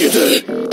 you do.